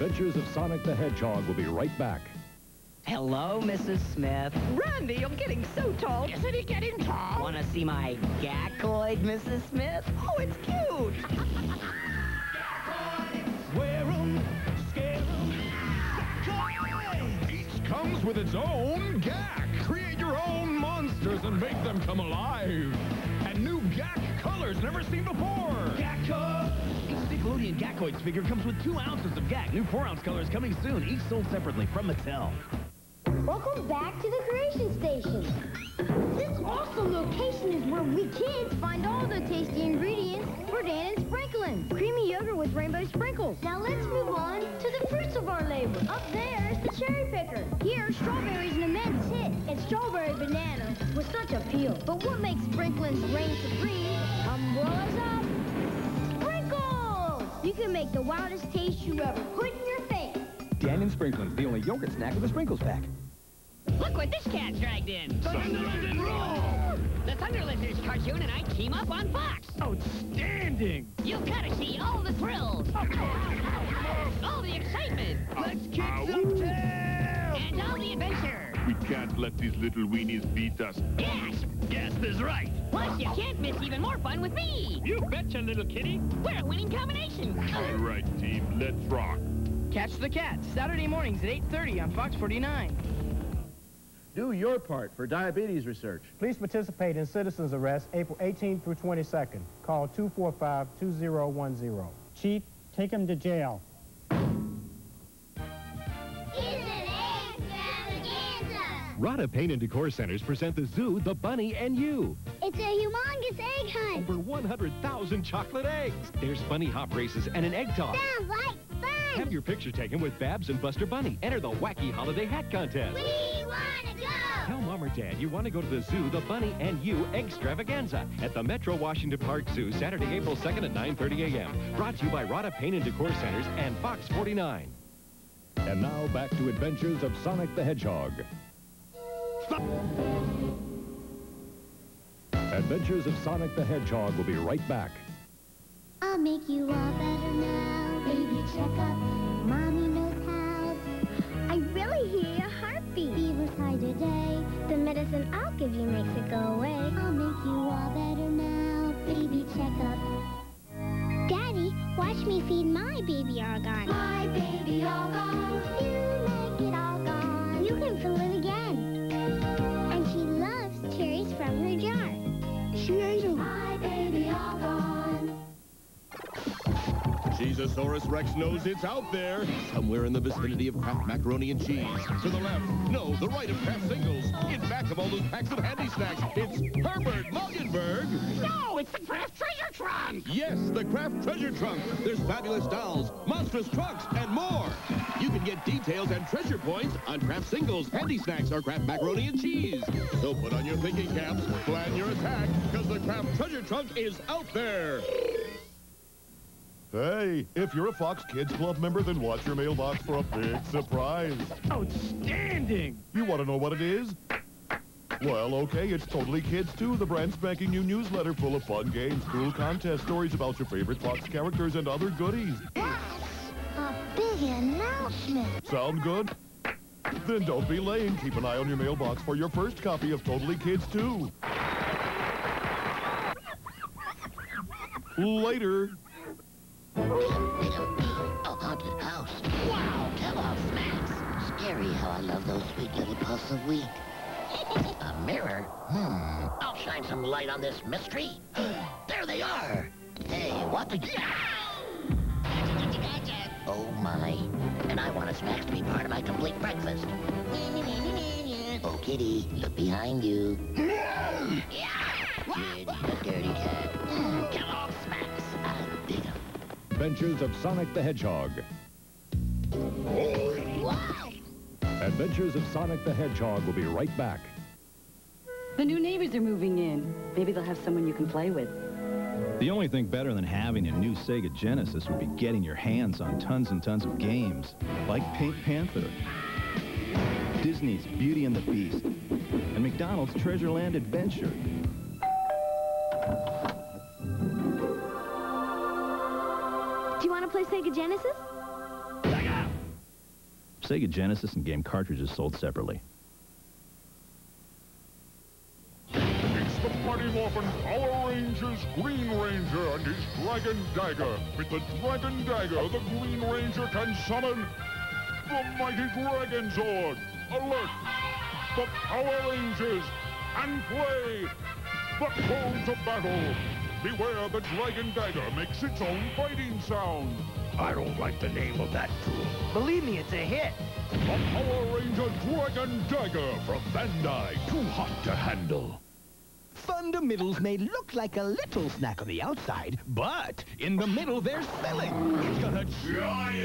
Adventures of Sonic the Hedgehog will be right back. Hello, Mrs. Smith. Randy, I'm getting so tall. Isn't he getting tall? Want to see my gakoid, Mrs. Smith? Oh, it's cute. Wear 'em, scare 'em. Each comes with its own Gak. Create your own monsters and make them come alive. And new Gak colors never seen before. GACO! Nickelodeon Gakoids figure comes with two ounces of Gak. New four-ounce colors coming soon, each sold separately from Mattel. Welcome back to the Creation Station. This awesome location is where we kids find all the tasty ingredients for Dannon Sprinkl'ins. Creamy yogurt with rainbow sprinkles. Now let's move on to the fruits of our labor. Up there is the cherry picker. Here, strawberry is an immense hit, and strawberry banana was such appeal. But what makes Sprinkl'ins reign supreme? Umbrellas up. Sprinkles! You can make the wildest taste you ever put in your face. Dannon Sprinkl'ins the only yogurt snack with a sprinkles pack. Look what this cat dragged in. Thunder Lizard roar! The Thunder Lizards cartoon and I team up on Fox. Outstanding! You've got to see all the thrills. all the excitement. Let's kick some tail! And all the adventure. We can't let these little weenies beat us. Yes! Yes, is right. Plus, you can't miss even more fun with me. You betcha, little kitty. We're a winning combination. All right, team, let's rock. Catch the cat Saturday mornings at 8.30 on Fox 49. Do your part for diabetes research. Please participate in citizens arrest April 18th through 22nd. Call 245-2010. Chief, take him to jail. Rodda Paint and Decor Centers present the Zoo, the Bunny, and You. It's a humongous egg hunt. Over 100,000 chocolate eggs. There's bunny hop races and an egg toss. Sounds like fun. Have your picture taken with Babs and Buster Bunny. Enter the wacky holiday hat contest. We want to go. Tell Mom or Dad you want to go to the Zoo, the Bunny, and You Extravaganza at the Metro Washington Park Zoo, Saturday, April 2nd at 9.30 a.m. Brought to you by Rodda Paint and Decor Centers and Fox 49. And now back to Adventures of Sonic the Hedgehog. Adventures of Sonic the Hedgehog will be right back. I'll make you all better now. Baby, check up. Mommy knows how. I really hear your heartbeat. Fever's high today. The medicine I'll give you makes it go away. I'll make you all better now. Baby, check up. Daddy, watch me feed my baby All Gone. My baby argon. You make it all gone. You can fill it She ate them. My baby argon. Cheesasaurus Rex knows it's out there. Somewhere in the vicinity of Kraft Macaroni and Cheese. To the left, no, the right of Kraft Singles. In back of all those packs of handy snacks, it's Herbert Muggenberg. No, it's the Kraft Treasure Trunk. Yes, the Kraft Treasure Trunk. There's fabulous dolls, monstrous trucks, and more. You can get details and treasure points on Kraft Singles, handy snacks, or Kraft Macaroni and Cheese. So put on your thinking caps, plan your attack, because the Kraft Treasure Trunk is out there. Hey, if you're a Fox Kids Club member, then watch your mailbox for a big surprise. Outstanding! You want to know what it is? Well, okay, it's Totally Kids too. the brand spanking new newsletter full of fun games, cool contest stories about your favorite Fox characters, and other goodies. A big announcement. Sound good? Then don't be lame. Keep an eye on your mailbox for your first copy of Totally Kids 2. Later. A haunted house. Wow, Kellogg's Smacks. Scary how I love those sweet little puffs of wheat. A mirror? Hmm. I'll shine some light on this mystery. there they are. Hey, what the... Oh, my. And I want a Smacks to be part of my complete breakfast. Oh, kitty, look behind you. Good, dirty cat. Kellogg's Smacks. I dig 'em. Adventures of Sonic the Hedgehog. Wow! Adventures of Sonic the Hedgehog will be right back. The new neighbors are moving in. Maybe they'll have someone you can play with. The only thing better than having a new Sega Genesis would be getting your hands on tons and tons of games, like Pink Panther, Disney's Beauty and the Beast, and McDonald's Treasureland Adventure. Do you want to play Sega Genesis? Sega Genesis and game cartridges sold separately. It's the Morphin Power Rangers Green Ranger and his Dragon Dagger. With the Dragon Dagger, the Green Ranger can summon the Mighty Dragon Zord. Alert! The Power Rangers and play the call to battle. Beware the Dragon Dagger makes its own fighting sound. I don't like the name of that tool. Believe me, it's a hit. The Power Ranger Dragon Dagger from Bandai. Too hot to handle. Fundamentals may look like a little snack on the outside, but in the middle they're. It's got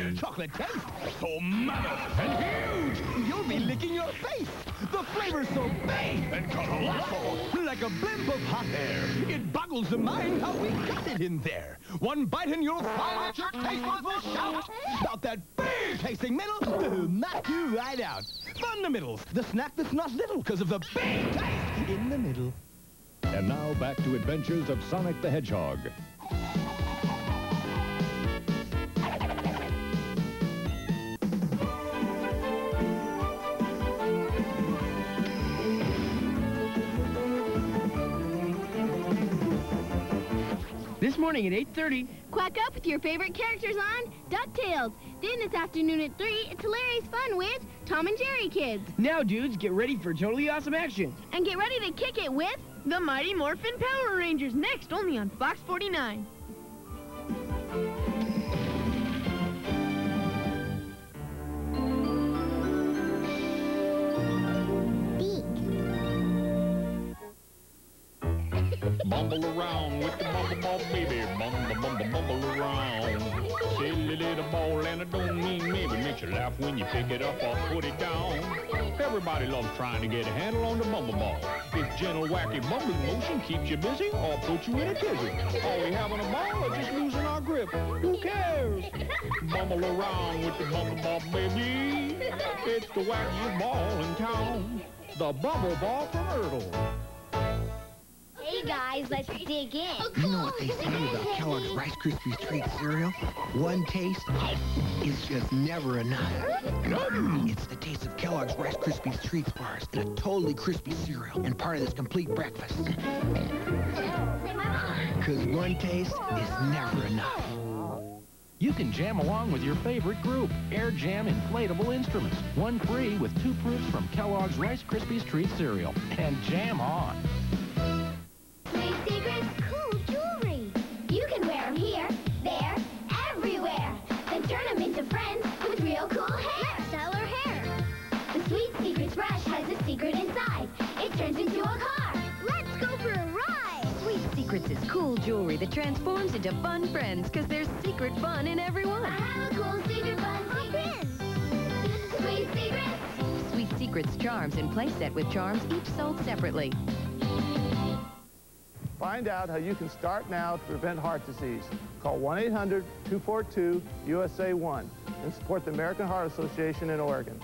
a chocolate taste, so mammoth and huge, you'll be licking your face. The flavor's so big and colossal, like a blimp of hot air. It boggles the mind how we got it in there. One bite and you'll find at your taste buds will shout about that big tasting middle to knock you right out. Fundamentals, the snack that's not little because of the big taste in the middle. And now back to Adventures of Sonic the Hedgehog. This morning at 8.30, Quack up with your favorite characters on DuckTales. Then this afternoon at 3, it's hilarious fun with Tom and Jerry Kids. now, dudes, get ready for totally awesome action. And get ready to kick it with The Mighty Morphin Power Rangers, next only on Fox 49. Bumble around with the bumble ball baby. Bumble, bumble, bumble around. Silly little ball and I don't mean maybe. Makes you laugh when you pick it up or put it down. Everybody loves trying to get a handle on the bumble ball. Its gentle, wacky bumbling motion keeps you busy or puts you in a tizzy. Are we having a ball or just losing our grip? Who cares? Bumble around with the bumble ball baby. It's the wackiest ball in town. The bumble ball from Ertl. Hey guys, let's dig in. You know what they say about Kellogg's Rice Krispies Treat cereal? One taste is just never enough. It's the taste of Kellogg's Rice Krispies Treats bars in a totally crispy cereal and part of this complete breakfast. Because one taste is never enough. You can jam along with your favorite group. Air Jam Inflatable Instruments. One free with two proofs from Kellogg's Rice Krispies Treat Cereal. And jam on. Sweet Secrets cool jewelry. You can wear them here, there, everywhere. Then turn them into friends with real cool hair. Let's sell her hair. The Sweet Secrets brush has a secret inside. It turns into a car. Let's go for a ride. Sweet Secrets is cool jewelry that transforms into fun friends because there's secret fun in everyone. I have a cool secret fun secret. Sweet Secrets. Sweet Secrets charms and playset with charms each sold separately. Find out how you can start now to prevent heart disease. Call 1-800-242-USA-1 and support the American Heart Association in Oregon.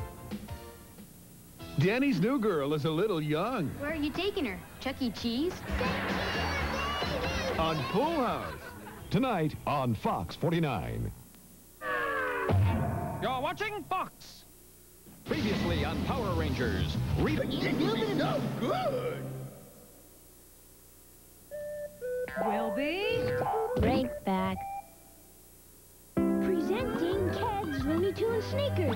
Danny's new girl is a little young. Where are you taking her? Chuck E. Cheese? On Full House. Tonight on Fox 49. You're watching Fox. Previously on Power Rangers. Rita. so good. Will be. Break back. Presenting Ked's Looney Tunes sneakers.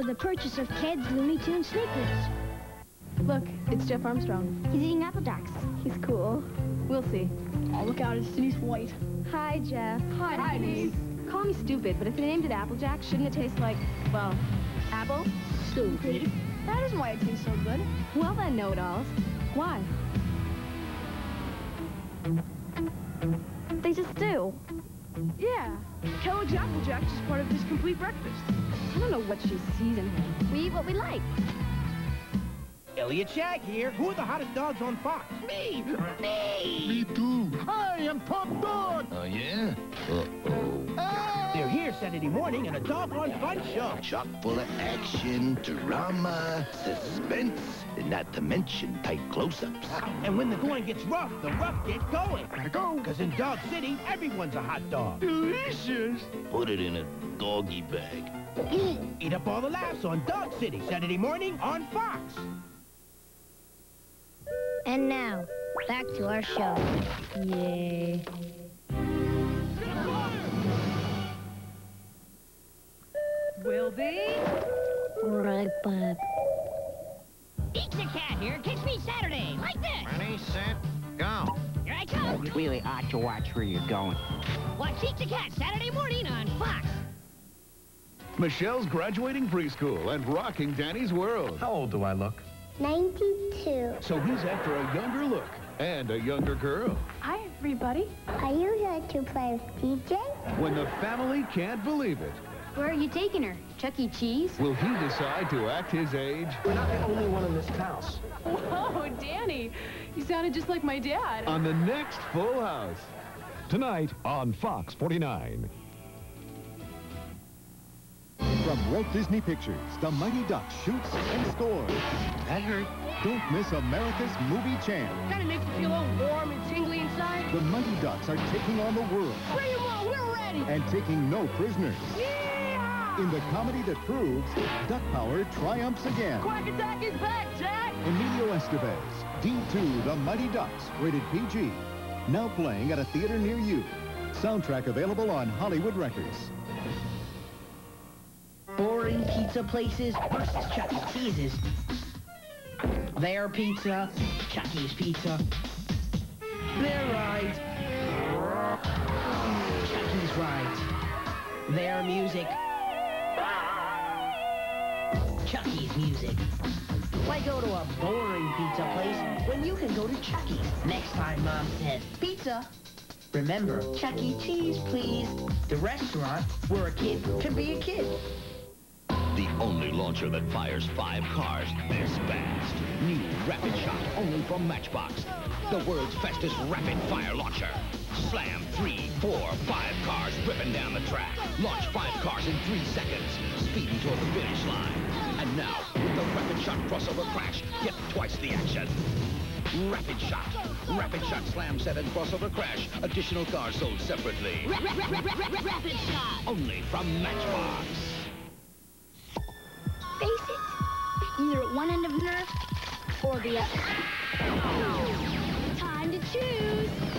With the purchase of Ked's Looney Tunes sneakers. Look, it's Jeff Armstrong. He's eating Apple Jacks. He's cool. We'll see. Oh, look out, it's Denise White. Hi, Jeff. Hi, Hi, Denise. Call me stupid, but if they named it Applejack, shouldn't it taste like, well, apple? Stupid. That isn't why it tastes so good. Well then, know-it-alls. Why? They just do. Yeah. Kellogg's Applejack is part of this complete breakfast. I don't know what she sees in him. We eat what we like. Eliot Shag here. Who are the hottest dogs on Fox? Me! Me! Me too. I am Top Dog! Oh, yeah? Uh-oh. They're here Saturday morning in a doggone fun show. Chock full of action, drama, suspense, and not to mention tight close-ups. And when the going gets rough, the rough get going. Gotta go. Because in Dog City, everyone's a hot dog. Delicious. Put it in a doggy bag. Eat up all the laughs on Dog City, Saturday morning on Fox. And now, back to our show. Yay. Will be. Right, Bob. Pizza Cat here. Catch me Saturday, like this. Ready, set, go. Here I come. You really ought to watch where you're going. Watch Pizza Cat Saturday morning on Fox. Michelle's graduating preschool and rocking Danny's world. How old do I look? 92. So he's after a younger look and a younger girl. Hi, everybody. Are you here to play with DJ? When the family can't believe it, Where are you taking her? Chuck E. Cheese? will he decide to act his age? We're not the only one in this house. Whoa, Danny. You sounded just like my dad. On the next Full House. Tonight on Fox 49. From Walt Disney Pictures, the Mighty Ducks shoots and scores. That hurt. Don't miss America's movie champ. Kind of makes me feel all warm and tingly inside. The Mighty Ducks are taking on the world Bring 'em on, we're ready. and taking no prisoners. Yeehaw! In the comedy that proves duck power triumphs again. Quack Attack is back, Jack. Emilio Estevez, D2, The Mighty Ducks, rated PG. Now playing at a theater near you. Soundtrack available on Hollywood Records. Boring pizza places versus Chuck E. Cheese's. Their pizza, Chuck E's pizza. Their rides. Chuck E's rides. Their music. Chuck E's music. Why go to a boring pizza place when you can go to Chuck E's? Next time Mom says pizza, remember Chuck E. Cheese, please. The restaurant where a kid can be a kid. The only launcher that fires five cars this fast. New Rapid Shot, only from Matchbox. The world's fastest rapid fire launcher. Slam three, four, five cars ripping down the track. Launch five cars in three seconds, speeding toward the finish line. Now, with the Rapid Shot crossover crash, get twice the action. Rapid Shot. Rapid Shot Slam Set and Crossover Crash. Additional cars sold separately. Rapid Shot. Only from Matchbox. Face it. Either at one end of the Nerf or the other. Time to choose.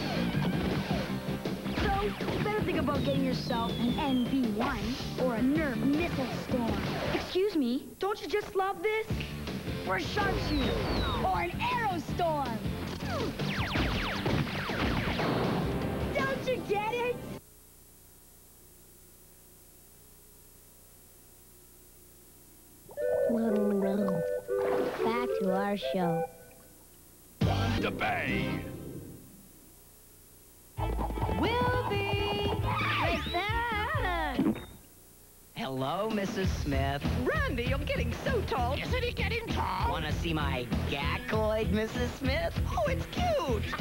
So, you better think about getting yourself an NV1 or a Nerf missile storm. Excuse me, don't you just love this? Or a sharpshooter or an arrow storm. Don't you get it? Back to our show. The Bay. Hello, Mrs. Smith. Randy, I'm getting so tall. Isn't he getting tall? Want to see my gakoid, Mrs. Smith? Oh, it's cute.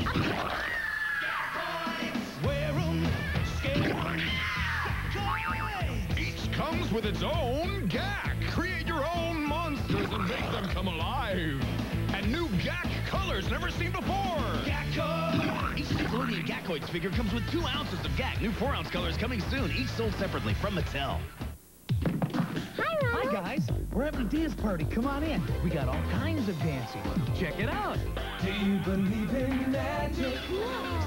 Wear 'em, scare 'em. Each comes with its own Gak. Create your own monsters and make them come alive. And new Gak colors never seen before. GACO! Each Nickelodeon Gakoids figure comes with two ounces of Gak. New four-ounce colors coming soon, each sold separately from Mattel. Guys. We're having a dance party. Come on in. We got all kinds of dancing. Check it out. Do you believe in magic?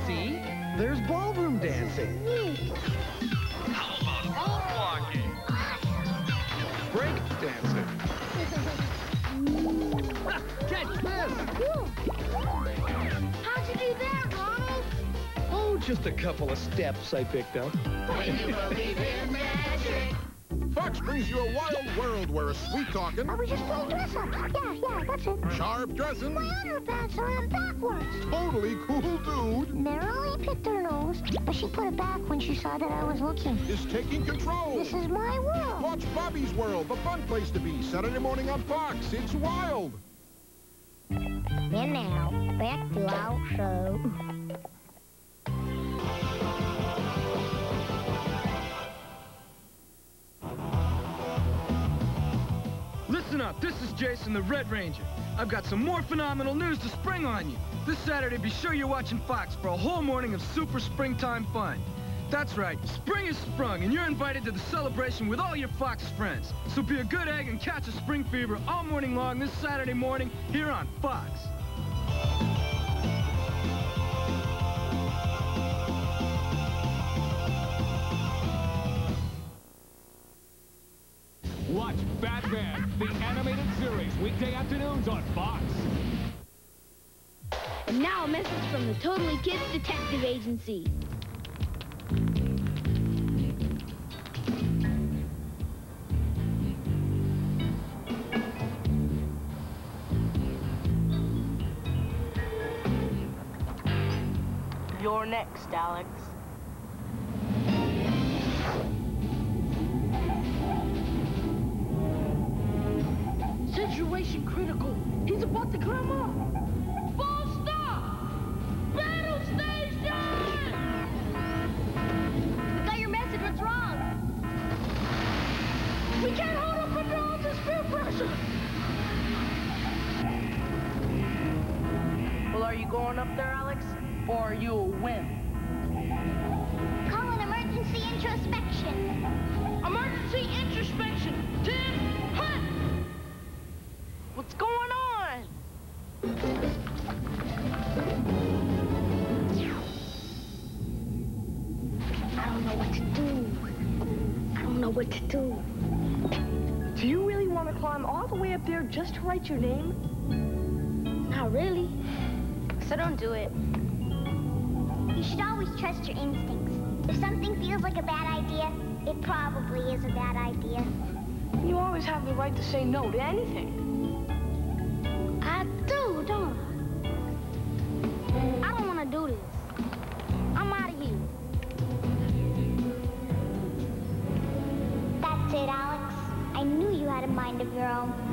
See? There's ballroom dancing. How about moonwalking? Break dancing. Catch this! How'd you do that, Ronald? Oh, just a couple of steps I picked up. Fox brings you a wild world where a sweet talking, Are we just playing dress up? Yeah, yeah, that's it. sharp dressing, My underpants are on backwards. totally cool dude Narrowly picked her nose, but she put it back when she saw that I was looking. is taking control. This is my world. Watch Bobby's World, the fun place to be, Saturday morning on Fox. It's wild. And now, back to our show. Listen up, this is Jason the Red Ranger. I've got some more phenomenal news to spring on you. This Saturday, be sure you're watching Fox for a whole morning of super springtime fun. That's right, spring is sprung, and you're invited to the celebration with all your Fox friends. So be a good egg and catch a spring fever all morning long this Saturday morning here on Fox. Weekday afternoons on Fox. And now a message from the Totally Kids Detective Agency. You're next, Alex. Or are you a wimp? Call an emergency introspection. Emergency introspection. Tim Hunt! What's going on? I don't know what to do. I don't know what to do. Do you really want to climb all the way up there just to write your name? Not really. So don't do it. You should always trust your instincts. If something feels like a bad idea, it probably is a bad idea. You always have the right to say no to anything. I do, don't I? I don't want to do this. I'm out of here. That's it, Alex. I knew you had a mind of your own.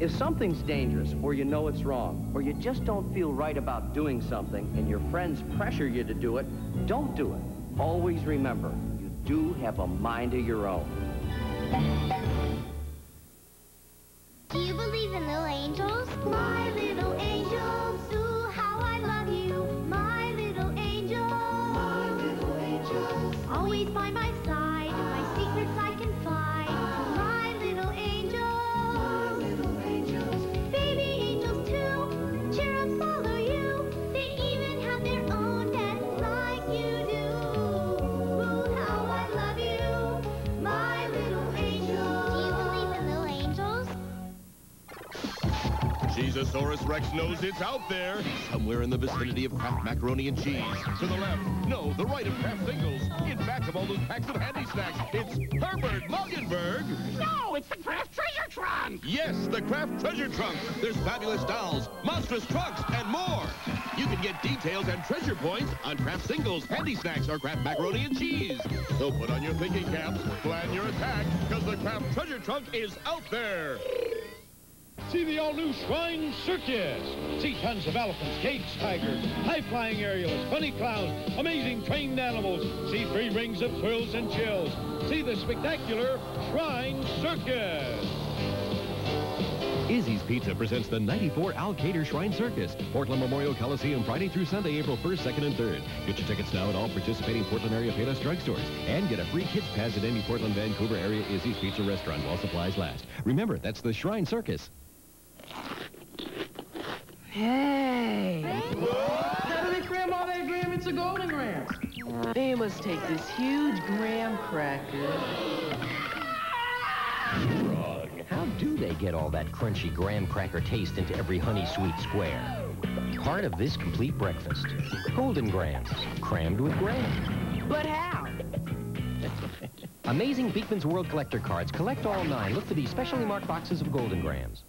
If something's dangerous, or you know it's wrong, or you just don't feel right about doing something, and your friends pressure you to do it, don't do it. Always remember, you do have a mind of your own. Somewhere in the vicinity of Kraft macaroni and cheese. To the left, no, the right of Kraft singles. In back of all those packs of handy snacks, it's Herbert Muggenberg. No, it's the Kraft Treasure Trunk! Yes, the Kraft Treasure Trunk. There's fabulous dolls, monstrous trucks, and more. You can get details and treasure points on Kraft singles, handy snacks, or Kraft macaroni and cheese. So put on your thinking caps, plan your attack, because the Kraft Treasure Trunk is out there. See the all-new Shrine Circus. See tons of elephants, gates, tigers, high-flying aerials, funny clowns, amazing trained animals. See three rings of thrills and chills. See the spectacular Shrine Circus. Izzy's Pizza presents the 94 Al Kader Shrine Circus, Portland Memorial Coliseum, Friday through Sunday, April 1st, 2nd, and 3rd. Get your tickets now at all participating Portland area Payless drugstores. And get a free kids pass at any Portland, Vancouver area Izzy's Pizza restaurant while supplies last. Remember, that's the Shrine Circus. Hey! How do they cram all that graham into Golden Grahams? They must take this huge graham cracker. Wrong. How do they get all that crunchy graham cracker taste into every honey sweet square? Part of this complete breakfast. Golden Grahams, crammed with graham. But how? Amazing Beakman's World Collector Cards. Collect all nine. Look for these specially marked boxes of Golden Grahams.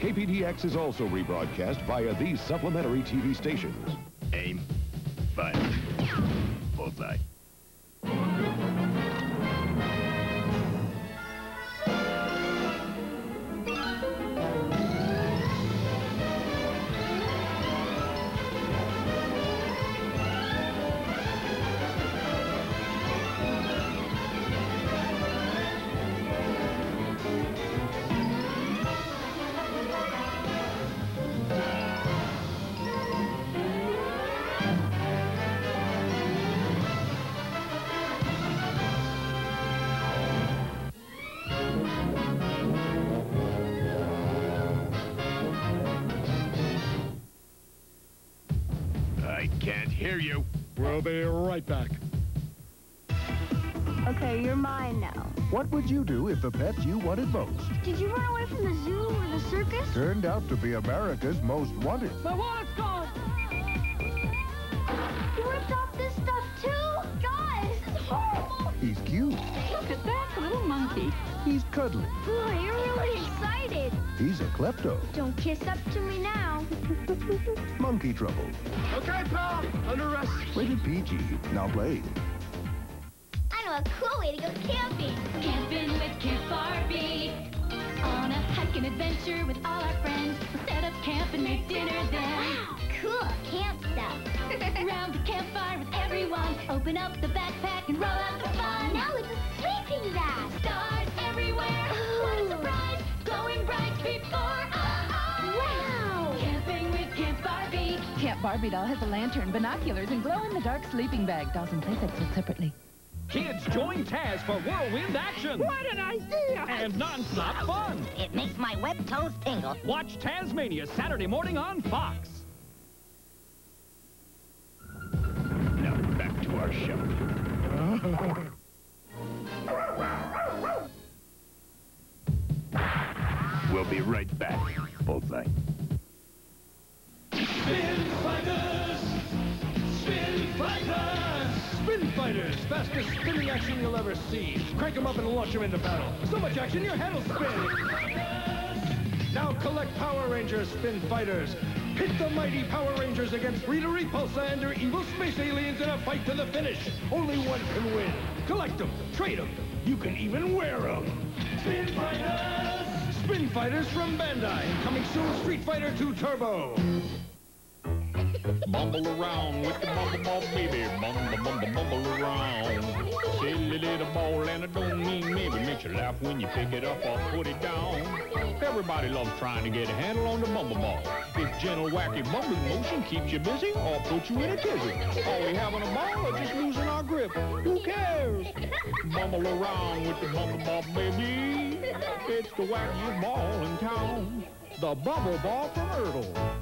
KPDX is also rebroadcast via these supplementary TV stations. Aim. Fire. Okay, you're mine now. What would you do if the pet you wanted most Did you run away from the zoo or the circus? turned out to be America's most wanted? My wallet's gone. You ripped off this stuff too? Guys, this is horrible. He's cute. Look at that little monkey. He's cuddly. Boy, you're really excited. He's a klepto. Don't kiss up to me now. Monkey trouble. Okay, pal. Under arrest. Rated PG. Now play. I know a cool way to go camping. Camping with Camp Barbie. On a hiking adventure with all our friends. We'll set up camp and make dinner then. Wow, cool camp stuff. Round the campfire with everyone. Open up the backpack and roll out the fun. now it's a sleeping bag. Stars everywhere. What a surprise. Glowing bright before our eyes. Wow. Camping with Camp Barbie. Camp Barbie doll has a lantern, binoculars, and glow-in-the-dark sleeping bag. Dolls and playsets sold separately. Kids, join Taz for whirlwind action. What an idea! And non-stop fun. It makes my web toes tingle. Watch Taz-Mania Saturday morning on Fox. Now back to our show. We'll be right back. Bullseye. Spin Fighters! Spin Spin Fighters! Fastest spinning action you'll ever see. Crank them up and launch them into battle. So much action, your head will spin. Now collect Power Rangers Spin Fighters. Pit the mighty Power Rangers against Rita Repulsa and her evil space aliens in a fight to the finish. Only one can win. Collect them, trade them. You can even wear them. Spin Fighters! Spin Fighters from Bandai. Coming soon, Street Fighter 2 Turbo. Bumble around with the bumble ball baby. Bumble, bumble, bumble around. Silly little ball and it don't mean maybe. Makes you laugh when you pick it up or put it down. Everybody loves trying to get a handle on the bumble ball. Its gentle, wacky bumbling motion keeps you busy or puts you in a tizzy. Are we having a ball or just losing our grip? Who cares? Bumble around with the bumble ball baby. It's the wackiest ball in town. The bumble ball from Ertl.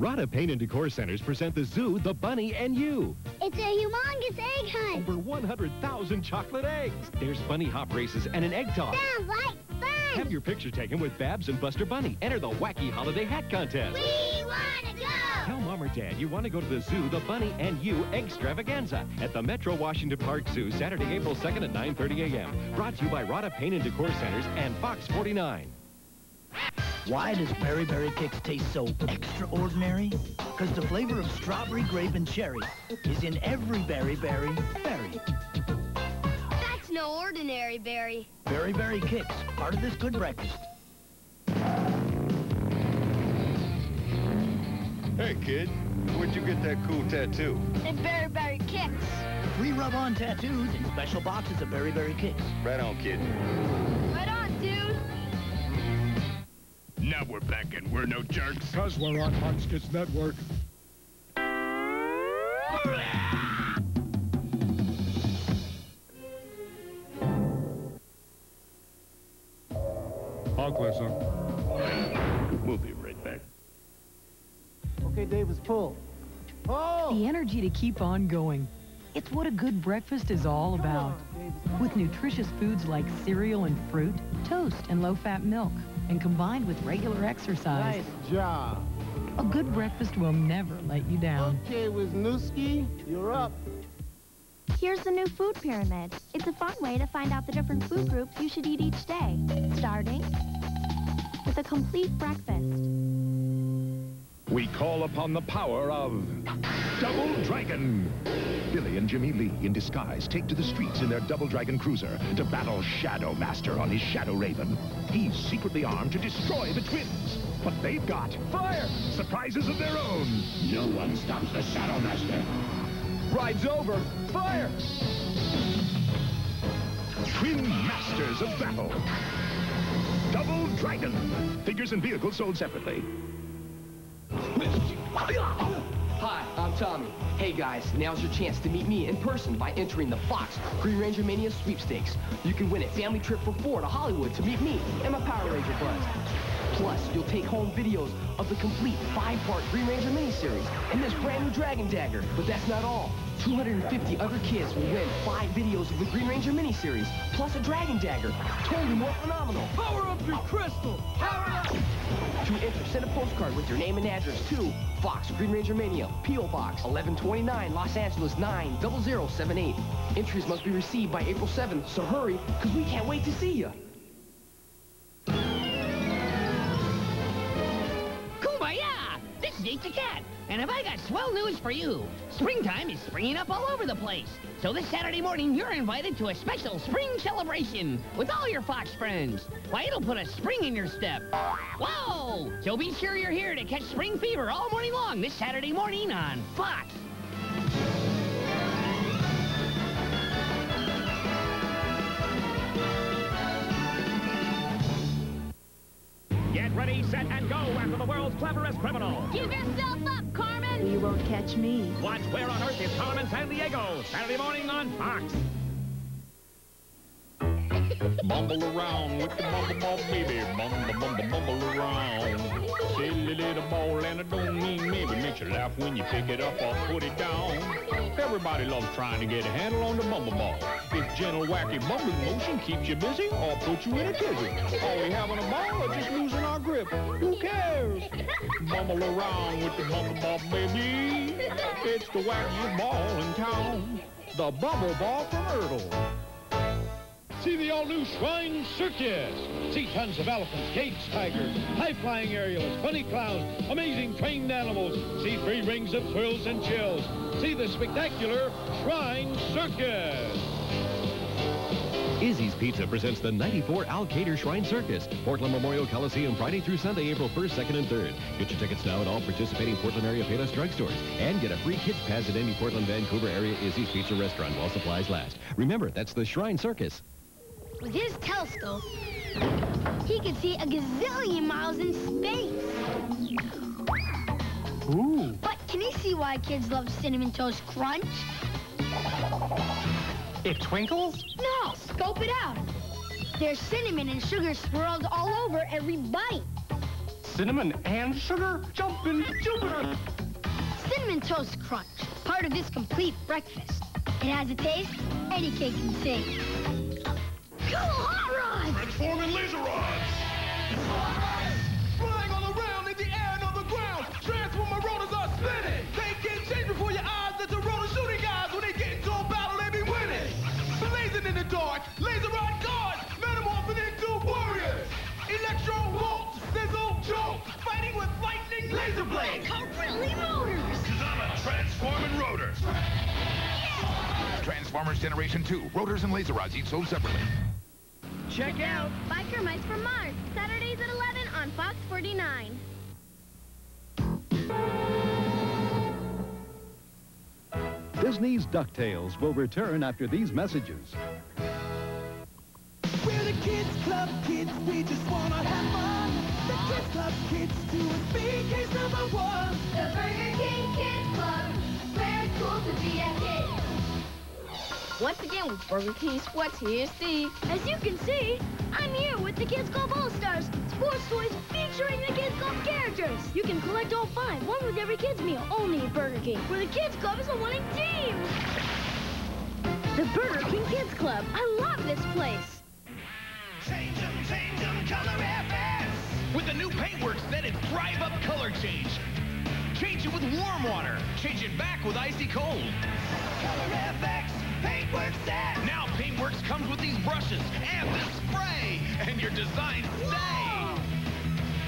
Rodda Paint and Decor Centers present the Zoo, the Bunny, and You. It's a humongous egg hunt. Over 100,000 chocolate eggs. There's bunny hop races and an egg toss. Sounds like fun. Have your picture taken with Babs and Buster Bunny. Enter the wacky holiday hat contest. We want to go. Tell Mom or Dad you want to go to the Zoo, the Bunny, and You Extravaganza at the Metro Washington Park Zoo Saturday, April 2nd at 9.30 a.m. Brought to you by Rodda Paint and Decor Centers and Fox 49. Why does Berry Berry Kicks taste so extraordinary? Because the flavor of strawberry, grape, and cherry is in every Berry Berry berry. That's no ordinary berry. Berry Berry Kicks, part of this good breakfast. Hey, kid. Where'd you get that cool tattoo? And berry berry kicks. Free rub-on tattoos in special boxes of Berry Berry Kicks. Right on, kid. Right on, dude. Now we're back and we're no jerks. Because we're on Hotskits Network. Honk, listen. We'll be right back. Okay, Davis, pull. Oh! The energy to keep on going. It's what a good breakfast is all about. With nutritious foods like cereal and fruit, toast and low-fat milk, and combined with regular exercise, Nice job. a good breakfast will never let you down. Okay, Wisniewski, you're up. Here's the new food pyramid. It's a fun way to find out the different food groups you should eat each day, starting with a complete breakfast. We call upon the power of Double Dragon. Billy and Jimmy Lee, in disguise, take to the streets in their Double Dragon cruiser to battle Shadow Master on his Shadow Raven. He's secretly armed to destroy the twins. But they've got fire surprises of their own. No one stops the Shadow Master. Ride's over. Fire! Twin Masters of Battle. Double Dragon. Figures and vehicles sold separately. Hi, I'm Tommy. Hey guys, now's your chance to meet me in person by entering the Fox Green Ranger Mania sweepstakes. You can win a family trip for four to Hollywood to meet me and my Power Ranger buzz. Plus, you'll take home videos of the complete five-part Green Ranger miniseries and this brand new Dragon Dagger. But that's not all. 250 other kids will win five videos of the Green Ranger miniseries, plus a Dragon Dagger. Totally more phenomenal. Power up your crystal! Power up! To enter, send a postcard with your name and address to Fox Green Ranger Mania, P.O. Box 1129, Los Angeles 90078. Entries must be received by April 7th, so hurry, because we can't wait to see you. Kumbaya! This is Jake the Cat, and have I got swell news for you. Springtime is springing up all over the place. So this Saturday morning, you're invited to a special spring celebration with all your Fox friends. Why, it'll put a spring in your step. Whoa! So be sure you're here to catch spring fever all morning long this Saturday morning on Fox. Ready, set, and go after the world's cleverest criminal. Give yourself up, Carmen! You won't catch me. Watch Where on Earth is Carmen Sandiego, Saturday morning on Fox. Mumble around with the mumble ball, baby. Mumble, mumble, mumble around. Silly little ball, and I don't mean maybe. Makes you laugh when you pick it up or put it down. Everybody loves trying to get a handle on the mumble ball. If gentle, wacky bumbling motion keeps you busy or puts you in a tizzy. Are we having a ball or just losing our grip? Who cares? Mumble around with the mumble ball, baby. It's the wackiest ball in town. The bumble ball from Ertl. See the all-new Shrine Circus. See tons of elephants, gates, tigers, high-flying aerials, funny clowns, amazing trained animals. See three rings of thrills and chills. See the spectacular Shrine Circus. Izzy's Pizza presents the 94 Al Kader Shrine Circus, Portland Memorial Coliseum, Friday through Sunday, April 1st, 2nd, and 3rd. Get your tickets now at all participating Portland area Payless drugstores. And get a free kids pass at any Portland, Vancouver area Izzy's Pizza restaurant while supplies last. Remember, that's the Shrine Circus. With his telescope, he can see a gazillion miles in space. Ooh. But can he see why kids love Cinnamon Toast Crunch? It twinkles? No, scope it out. There's cinnamon and sugar swirled all over every bite. Cinnamon and sugar? Jumpin' Jupiter! Cinnamon Toast Crunch, part of this complete breakfast. It has a taste any kid can sing. Cool hot! Transforming laser rods! Flying all around in the air and on the ground. Transformer rotors are spinning. They can change before your eyes. That's a rotor shooting guys. When they get into a battle, they be winning. Blazing in the dark. Laser rod guards. Metamorphing into warriors. Electro volt. Sizzle jolt. Fighting with lightning laser blades. Really motors! Cause I'm a transforming rotor. Transformers Generation 2. Rotors and laser rods each sold separately. Check out Biker Mice from Mars, Saturdays at 11 on Fox 49. Disney's DuckTales will return after these messages. We're the Kids Club kids, we just wanna have fun. The Kids Club kids to a speed case number one. The Burger King Kids Club, where it's cool to be a kid. Once again with Burger King Sweats, here's Steve. As you can see, I'm here with the Kids Club All-Stars, sports toys featuring the Kids Club characters. You can collect all five, one with every kid's meal, only at Burger King, where the Kids Club is a winning team. The Burger King Kids Club. I love this place. Change them, change them, color FX! With the new Paintworks It Drive Up Color Change. Change it with warm water. Change it back with icy cold. Color FX, Paintworks! Now Paintworks comes with these brushes and this spray, and your designs stay.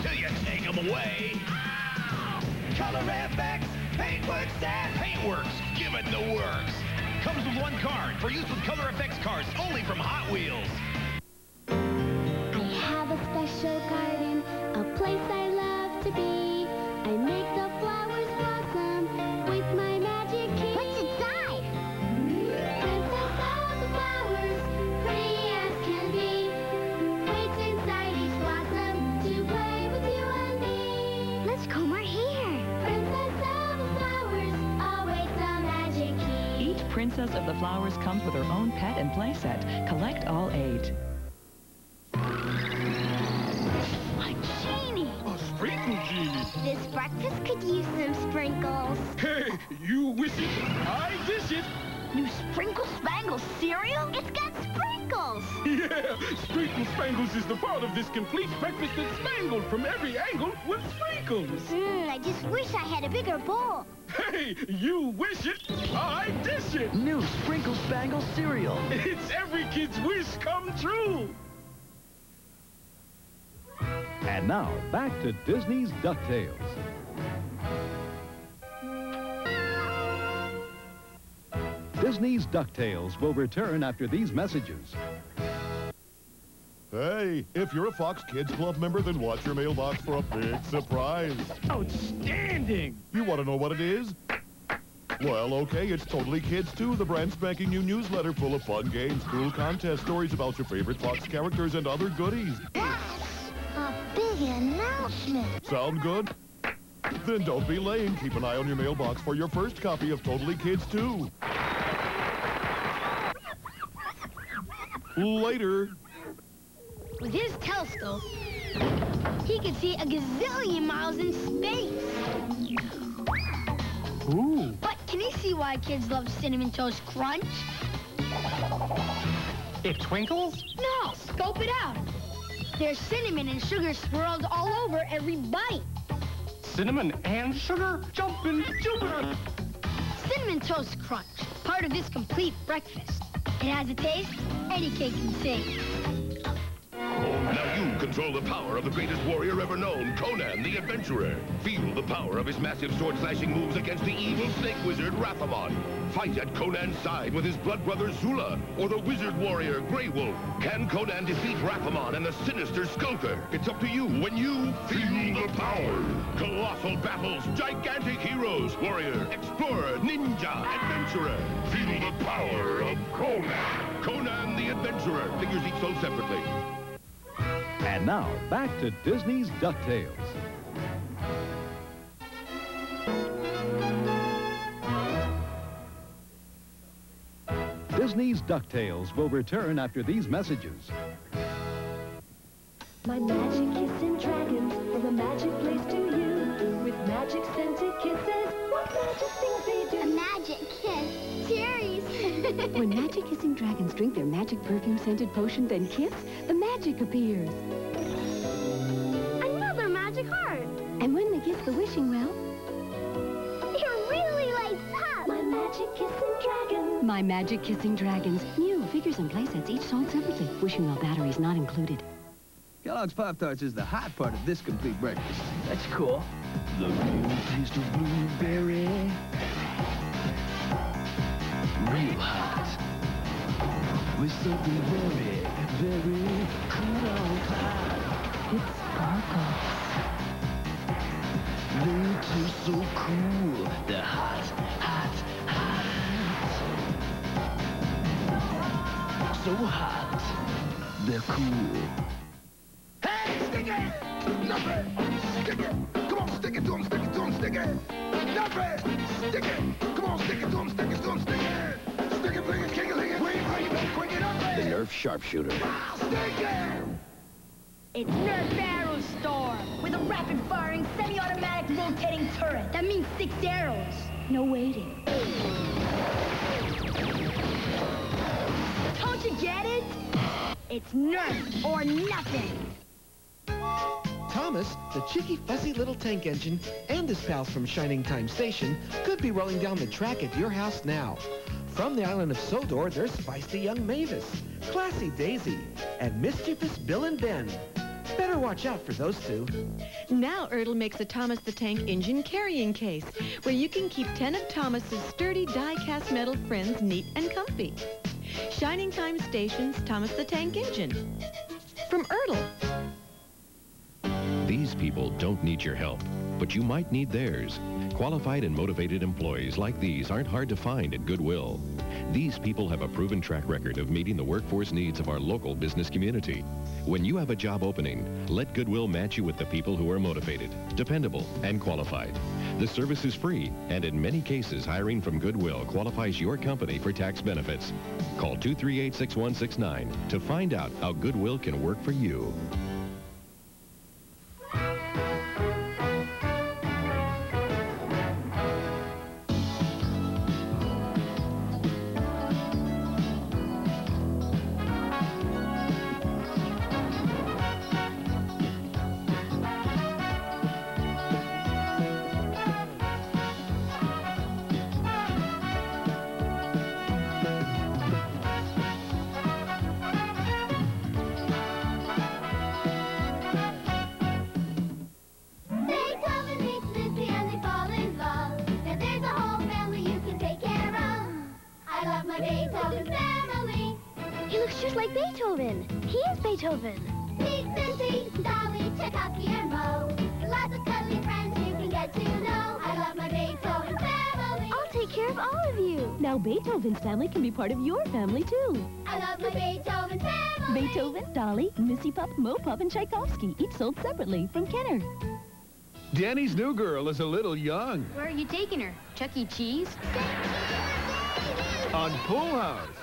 Till you take them away. Color FX, Paintworks Set! Paintworks, give it the works. Comes with one card for use with Color FX cards only from Hot Wheels. Flowers comes with her own pet and play set. Collect all eight. I'm genie. A sprinkle genie. This breakfast could use some sprinkles. Hey, you wish it, I dish it. New Sprinkle Spangle cereal? It's got sprinkles. Yeah, Sprinkle Spangles is the part of this complete breakfast that's spangled from every angle with sprinkles. Mmm, I just wish I had a bigger bowl. Hey, you wish it, I dish it. New Sprinkle Spangle cereal. It's every kid's wish come true. And now, back to Disney's DuckTales. Disney's DuckTales will return after these messages. Hey, if you're a Fox Kids Club member, then watch your mailbox for a big surprise. Outstanding! You want to know what it is? Well, okay, it's Totally Kids 2, the brand spanking new newsletter full of fun games, cool contest stories about your favorite Fox characters, and other goodies. That's A big announcement. Sound good? Then don't be lame. Keep an eye on your mailbox for your first copy of Totally Kids 2. Later. With his telescope, he could see a gazillion miles in space. Ooh. But can he see why kids love Cinnamon Toast Crunch? It twinkles? No, scope it out. There's cinnamon and sugar swirled all over every bite. Cinnamon and sugar? Jumping Jupiter! Cinnamon Toast Crunch, part of this complete breakfast. It has a taste any kid can sing. Control the power of the greatest warrior ever known, Conan the Adventurer. Feel the power of his massive sword-slashing moves against the evil snake wizard, Wrath-Amon. Fight at Conan's side with his blood brother, Zula, or the wizard warrior, Grey Wolf. Can Conan defeat Wrath-Amon and the sinister Skulker? It's up to you when you feel the power. Colossal battles, gigantic heroes, warrior, explorer, ninja, adventurer. Feel the power of Conan. Conan the Adventurer. Figures each sold separately. And now, back to Disney's DuckTales. Disney's DuckTales will return after these messages. My magic kissing dragons have a magic place to you. With magic scented kisses, what magic things they do. A magic kiss. Cherries. when magic kissing dragons drink their magic perfume scented potion, then kiss, the magic appears. Another magic heart. And when they kiss the wishing well, It really lights up. My magic kissing dragon. my magic kissing dragons. New figures and playsets each sold separately. Wishing well batteries not included. Kellogg's Pop-Tarts is the hot part of this complete breakfast. That's cool. The real taste of blueberry. Real hot. With something very, very cool top. It sparkles. They taste so cool. They're hot, hot, hot. So hot. They're cool. Hey, stick it! Nuffy! Stick it! Come on, stick it to him, stick it to him, stick it! Nuffy! Stick it! Come on, stick it to him, stick it to him, stick it! Stick it, bring it, kick it, kick it! Wait, wait, wait, quick it The Nerf Sharpshooter. Stick it! It's Nerf Arrow Storm with a rapid-firing, semi-automatic rotating turret. That means six arrows. No waiting. Don't you get it? It's Nerf or nothing. Thomas, the cheeky, fussy little tank engine, and his pals from Shining Time Station could be rolling down the track at your house now. From the island of Sodor, there's feisty young Mavis, classy Daisy, and mischievous Bill and Ben. Better watch out for those two. Now Ertl makes a Thomas the Tank engine carrying case, where you can keep 10 of Thomas's sturdy die-cast metal friends neat and comfy. Shining Time Station's Thomas the Tank engine. From Ertl. These people don't need your help, but you might need theirs. Qualified and motivated employees like these aren't hard to find at Goodwill. These people have a proven track record of meeting the workforce needs of our local business community. When you have a job opening, let Goodwill match you with the people who are motivated, dependable, and qualified. The service is free, and in many cases, hiring from Goodwill qualifies your company for tax benefits. Call 238-6169 to find out how Goodwill can work for you. Beethoven. Meet Missy, Dolly, Tchaikovsky, and Mo. Lots of cuddly friends you can get to know. I love my Beethoven family. I'll take care of all of you. Now Beethoven's family can be part of your family, too. I love my Beethoven family. Beethoven, Dolly, Missy Pup, Mo Pup, and Tchaikovsky, each sold separately from Kenner. Danny's new girl is a little young. Where are you taking her? Chuck E. Cheese? On Full House.